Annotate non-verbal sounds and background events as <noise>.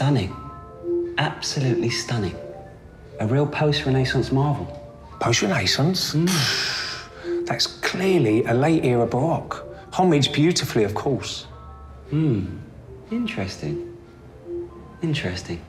stunning. Absolutely stunning. A real post Renaissance marvel. Post Renaissance? Mm. <sighs> That's clearly a late era Baroque. Homage beautifully, of course. Hmm. Interesting. Interesting.